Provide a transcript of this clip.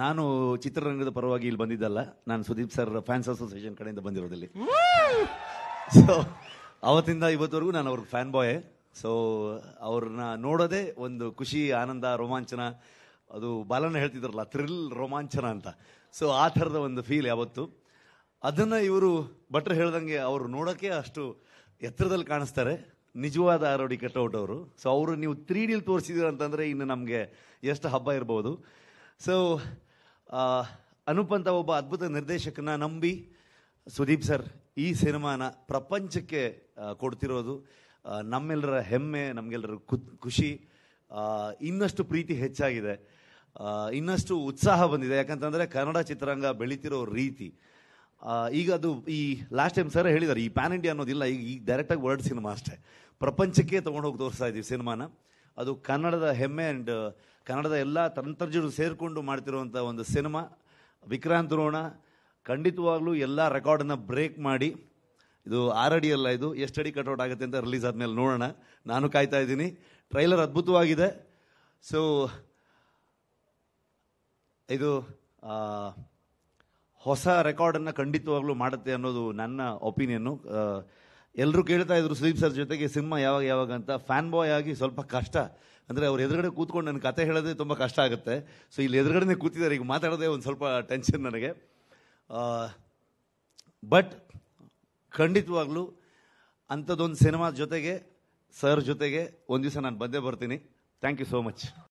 ನಾನು ಚಿತ್ರರಂಗದ ಪರವಾಗಿ ಇಲ್ಲಿ ಬಂದಿದ್ದಲ್ಲ ನಾನು ಸುದೀಪ್ ಸರ್ ಫ್ಯಾನ್ಸ್ ಅಸೋಸಿಯೇಷನ್ ಕಡೆಯಿಂದ ಬಂದಿರೋದಲ್ಲಿ ಸೊ ಅವತ್ತಿಂದ ಇವತ್ತವರೆಗೂ ನಾನು ಅವ್ರ ಫ್ಯಾನ್ ಬಾಯ್. ಸೊ ಅವ್ರನ್ನ ನೋಡೋದೇ ಒಂದು ಖುಷಿ ಆನಂದ ರೋಮಾಂಚನ. ಅದು ಬಾಲನ ಹೇಳ್ತಿದ್ರಲ್ಲ ಥ್ರಿಲ್ ರೋಮಾಂಚನ ಅಂತ. ಸೊ ಆ ಥರದ ಒಂದು ಫೀಲ್ ಯಾವತ್ತು. ಅದನ್ನ ಇವರು ಭಟ್ರು ಹೇಳ್ದಂಗೆ ಅವರು ನೋಡೋಕ್ಕೆ ಅಷ್ಟು ಎತ್ತರದಲ್ಲಿ ಕಾಣಿಸ್ತಾರೆ. ನಿಜವಾದ ಆರೋಡಿ ಕಟ್ಔಟ್ ಅವರು. ಸೊ ಅವರು ನೀವು ತ್ರೀ ಡಿಲ್ ತೋರಿಸಿದ್ರು ಅಂತಂದರೆ ಇನ್ನು ನಮಗೆ ಎಷ್ಟು ಹಬ್ಬ ಇರ್ಬೋದು. ಸೊ ಅನೂಪ್ ಅಂತ ಒಬ್ಬ ಅದ್ಭುತ ನಿರ್ದೇಶಕನ ನಂಬಿ ಸುದೀಪ್ ಸರ್ ಈ ಸಿನಿಮಾನ ಪ್ರಪಂಚಕ್ಕೆ ಕೊಡ್ತಿರೋದು. ನಮ್ಮೆಲ್ಲರ ಹೆಮ್ಮೆ ನಮಗೆಲ್ಲರ ಖುಷಿ ಇನ್ನಷ್ಟು ಪ್ರೀತಿ ಹೆಚ್ಚಾಗಿದೆ. ಇನ್ನಷ್ಟು ಉತ್ಸಾಹ ಬಂದಿದೆ. ಯಾಕಂತಂದರೆ ಕನ್ನಡ ಚಿತ್ರರಂಗ ಬೆಳೀತಿರೋ ರೀತಿ. ಈಗ ಅದು ಈ ಲಾಸ್ಟ್ ಟೈಮ್ ಸರ್ ಹೇಳಿದ್ದಾರೆ ಈ ಪ್ಯಾನ್ ಇಂಡಿಯಾ ಅನ್ನೋದಿಲ್ಲ, ಈಗ ಈಗ ಡೈರೆಕ್ಟಾಗಿ ವರ್ಲ್ಡ್ ಸಿನಿಮಾ ಅಷ್ಟೇ. ಪ್ರಪಂಚಕ್ಕೆ ತೊಗೊಂಡೋಗಿ ತೋರಿಸ್ತಾ ಇದ್ದೀವಿ ಸಿನಿಮಾನ. ಅದು ಕನ್ನಡದ ಹೆಮ್ಮೆ ಆ್ಯಂಡ್ ಕನ್ನಡದ ಎಲ್ಲ ತಂತ್ರಜ್ಞರು ಸೇರಿಕೊಂಡು ಮಾಡ್ತಿರುವಂಥ ಒಂದು ಸಿನಿಮಾ. ವಿಕ್ರಾಂತ್ ರೋಣ ಖಂಡಿತವಾಗ್ಲೂ ಎಲ್ಲ ರೆಕಾರ್ಡನ್ನು ಬ್ರೇಕ್ ಮಾಡಿ, ಇದು ಆರ್ ಅಡಿ ಅಲ್ಲ ಇದು ಎಷ್ಟು ಅಡಿ ಕಟ್ಔಟ್ ಆಗುತ್ತೆ ಅಂತ ರಿಲೀಸ್ ಆದಮೇಲೆ ನೋಡೋಣ. ನಾನು ಕಾಯ್ತಾ ಇದ್ದೀನಿ. ಟ್ರೈಲರ್ ಅದ್ಭುತವಾಗಿದೆ. ಸೊ ಇದು ಹೊಸ ರೆಕಾರ್ಡನ್ನು ಖಂಡಿತವಾಗ್ಲೂ ಮಾಡುತ್ತೆ ಅನ್ನೋದು ನನ್ನ ಒಪಿನಿಯನ್ನು ಎಲ್ಲರೂ ಕೇಳ್ತಾ ಇದ್ರು ಸುದೀಪ್ ಸರ್ ಜೊತೆಗೆ ಸಿನಿಮಾ ಯಾವಾಗ ಯಾವಾಗ ಅಂತ. ಫ್ಯಾನ್ ಬಾಯ್ ಆಗಿ ಸ್ವಲ್ಪ ಕಷ್ಟ. ಅಂದರೆ ಅವ್ರು ಎದುರುಗಡೆ ಕೂತ್ಕೊಂಡು ನನ್ನ ಕತೆ ಹೇಳೋದೇ ತುಂಬ ಕಷ್ಟ ಆಗುತ್ತೆ. ಸೊ ಇಲ್ಲಿ ಎದುರುಗಡೆನೇ ಕೂತಿದ್ದಾರೆ. ಈಗ ಮಾತಾಡೋದೇ ಒಂದು ಸ್ವಲ್ಪ ಟೆನ್ಷನ್ ನನಗೆ. ಬಟ್ ಖಂಡಿತವಾಗ್ಲೂ ಅಂಥದ್ದೊಂದು ಸಿನಿಮಾ ಜೊತೆಗೆ, ಸರ್ ಜೊತೆಗೆ ಒಂದು ದಿವಸ ನಾನು ಬಂದೇ ಬರ್ತೀನಿ. Thank you so much